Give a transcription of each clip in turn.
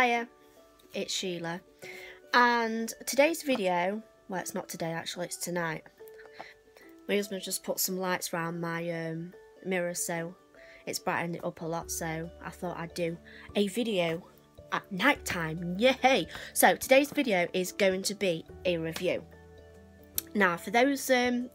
Hiya, it's Sheila. And today's video, well it's not today actually, it's tonight. My husband just put some lights around my um, mirror so it's brightened it up a lot so I thought I'd do a video at night time. Yay! So today's video is going to be a review. Now for those um,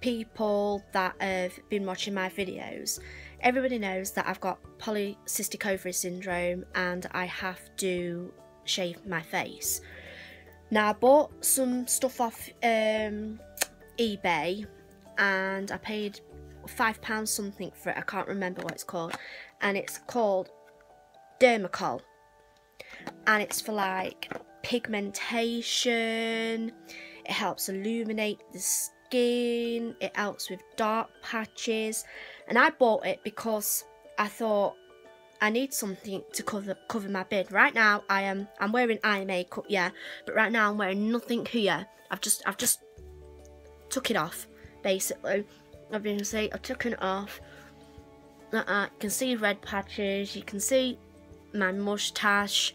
people that have been watching my videos, everybody knows that I've got polycystic ovary syndrome and I have to shave my face. Now I bought some stuff off um, eBay and I paid five pounds something for it. I can't remember what it's called, and it's called Dermacol, and it's for like pigmentation. It helps illuminate the skin. It helps with dark patches, and I bought it because I thought I need something to cover cover my bed. Right now I am I'm wearing eye makeup, yeah, but right now I'm wearing nothing here. I've just I've just took it off basically. I've been say I've taken it off. Uh, uh, you can see red patches. You can see my mustache.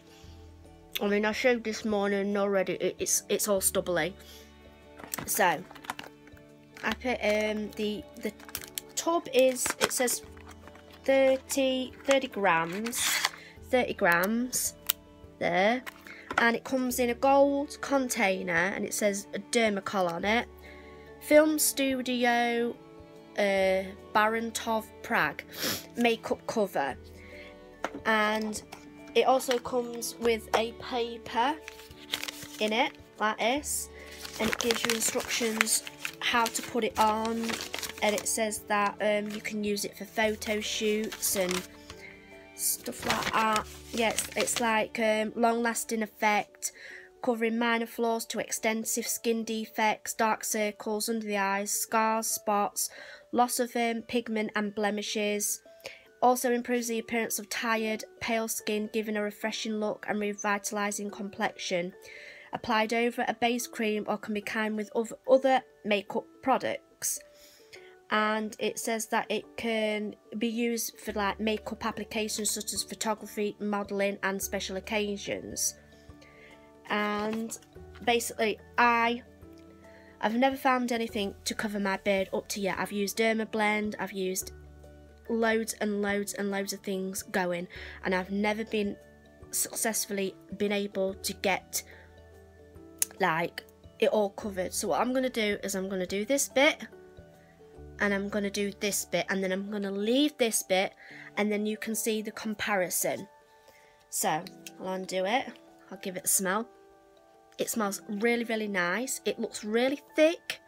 I mean, I showed this morning already. It, it's it's all stubbly. So I put um the the tub is it says 30 30 grams 30 grams there. And it comes in a gold container and it says a dermacol on it. Film studio uh, Barrandov Prague. Makeup cover. And it also comes with a paper in it like this. And it gives you instructions how to put it on and it says that um, you can use it for photo shoots and stuff like that yeah it's, it's like um, long lasting effect covering minor flaws to extensive skin defects dark circles under the eyes scars spots loss of um, pigment and blemishes. Also improves the appearance of tired, pale skin, giving a refreshing look and revitalising complexion. Applied over a base cream or can be combined with other makeup products. And it says that it can be used for like makeup applications such as photography, modelling and special occasions. And basically I I've never found anything to cover my beard up to yet. I've used Derma Blend, I've used loads and loads and loads of things going and I've never been successfully been able to get like it all covered. So what I'm going to do is I'm going to do this bit and I'm going to do this bit and then I'm going to leave this bit and then you can see the comparison. So I'll undo it, I'll give it a smell. It smells really, really nice. It looks really thick.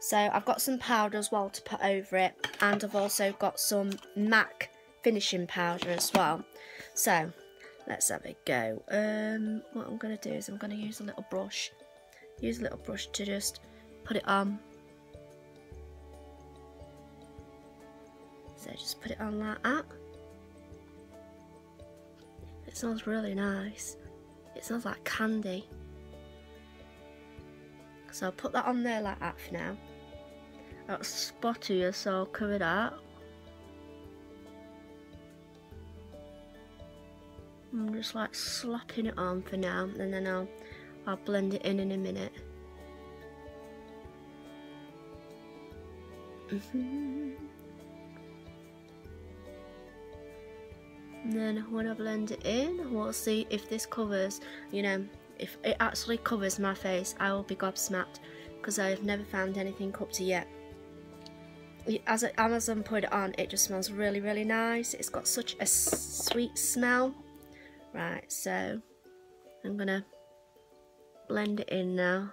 So I've got some powder as well to put over it. And I've also got some MAC finishing powder as well. So let's have a go. Um, what I'm going to do is I'm going to use a little brush. Use a little brush to just put it on. So just put it on like that. It smells really nice. It smells like candy. So I'll put that on there like that for now. That's spotty, so I'll cover that. I'm just like slapping it on for now and then I'll I'll blend it in in a minute. And then when I blend it in, we'll see if this covers, you know, if it actually covers my face, I will be gobsmacked because I've never found anything up to yet. As Amazon put it on, it just smells really, really nice. It's got such a sweet smell. Right, so I'm to blend it in now.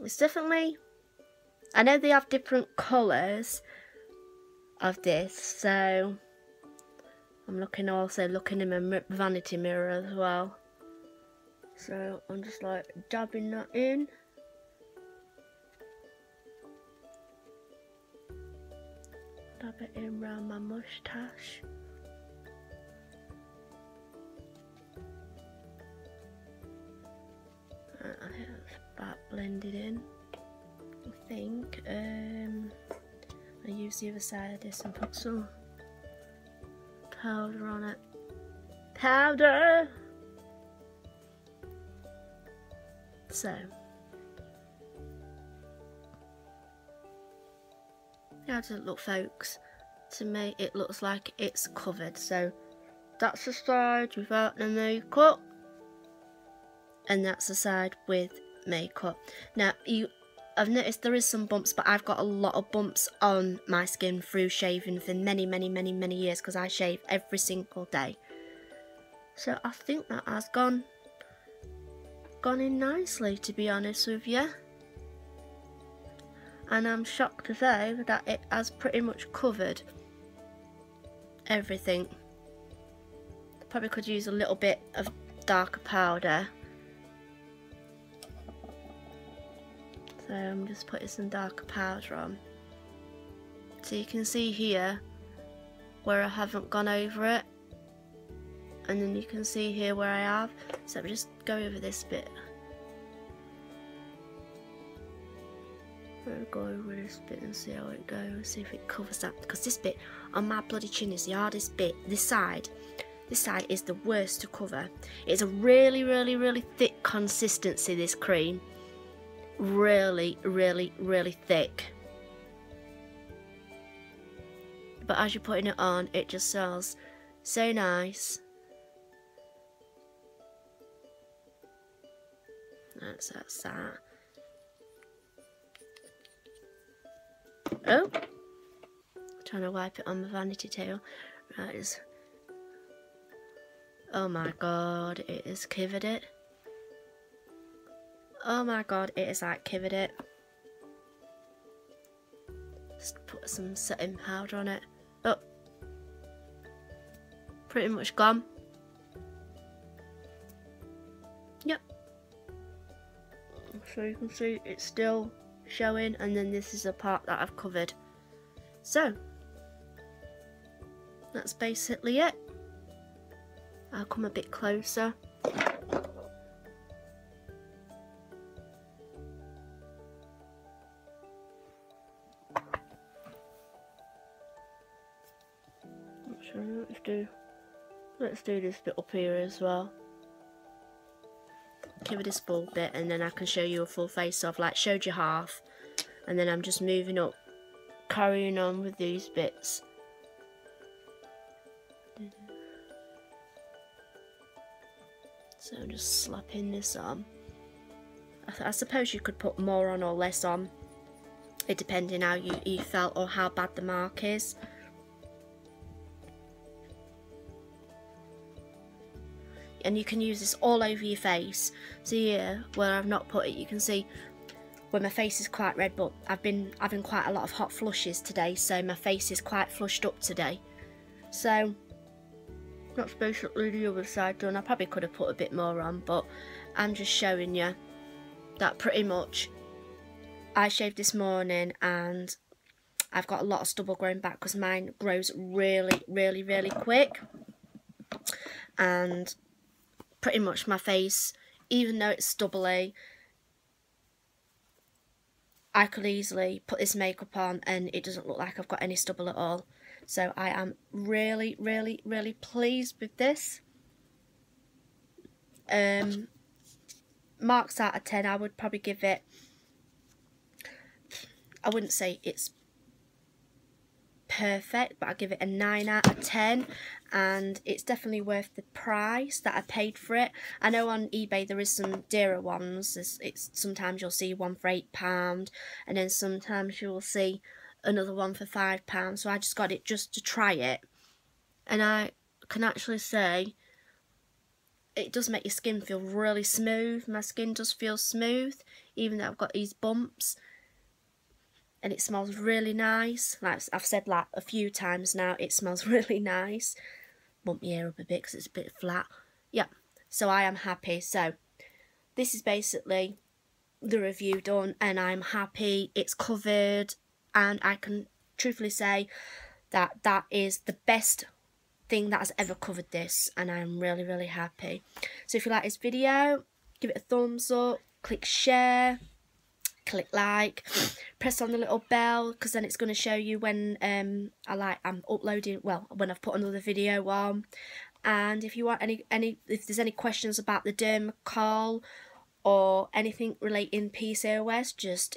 It's definitely, I know they have different colours, of this. So I'm looking also looking in my vanity mirror as well. So I'm just like dabbing that in. Dab it in around my moustache I think that's about blended in I think. Um I use the other side of this and put some powder on it. Powder! So, how does it look folks? To me it looks like it's covered so that's the side without the makeup and that's the side with makeup. Now you I've noticed there is some bumps but I've got a lot of bumps on my skin through shaving for many many many many years because I shave every single day. So I think that has gone gone in nicely to be honest with you. And I'm shocked say that it has pretty much covered everything. Probably could use a little bit of darker powder. So I'm just putting some darker powder on. So you can see here where I haven't gone over it. And then you can see here where I have. So just go over this bit. I'll go over this bit and see how it goes see if it covers that. Because this bit on my bloody chin is the hardest bit. This side this side is the worst to cover. It's a really really really thick consistency this cream really really really thick but as you're putting it on it just smells so nice That's that's that. Oh, trying to wipe it on my vanity tail. Right, is. Oh my god, it has covered it. Oh my god, it is it. Just put some setting powder on it. Oh, pretty much gone. Yep. So you can see it's still showing and then this is the part that I've covered so that's basically it I'll come a bit closer do this bit up here as well. Give it a full bit and then I can show you a full face off like showed you half. And then I'm just moving up carrying on with these bits. So I'm just slapping this on. I, I suppose you could put more on or less on it depending how you, you felt or how bad the mark is and you can use this all over your face. So here where I've not put it you can see where my face is quite red but I've been having quite a lot of hot flushes today so my face is quite flushed up today. So that's basically the other side done. I probably could have put a bit more on but I'm just showing you that pretty much. I shaved this morning and I've got a lot of stubble growing back because mine grows really really really quick. And pretty much my face, even though it's stubbly. I could easily put this makeup on and it doesn't look like I've got any stubble at all. So I am really, really, really pleased with this. Um, marks out of 10, I would probably give it, I wouldn't say it's perfect, but I give it a 9 out of 10 and it's definitely worth the price that I paid for it. I know on eBay there is some dearer ones. It's, it's sometimes you'll see one for eight pound, and then sometimes you'll see another one for five pounds. So I just got it just to try it, and I can actually say it does make your skin feel really smooth. My skin does feel smooth, even though I've got these bumps. And it smells really nice. Like I've said like a few times now, it smells really nice bump my ear up a bit because it's a bit flat. Yeah, so I am happy. So this is basically the review done and I'm happy it's covered and I can truthfully say that that is the best thing that has ever covered this and I'm really really happy. So if you like this video give it a thumbs up, click share, click like, press on the little bell because then it's going to show you when um I like I'm uploading. Well, when I've put another video on. And if you want any any if there's any questions about the Dermacol or anything relating PCOS, just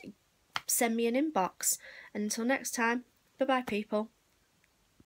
send me an inbox. And until next time, bye bye, people.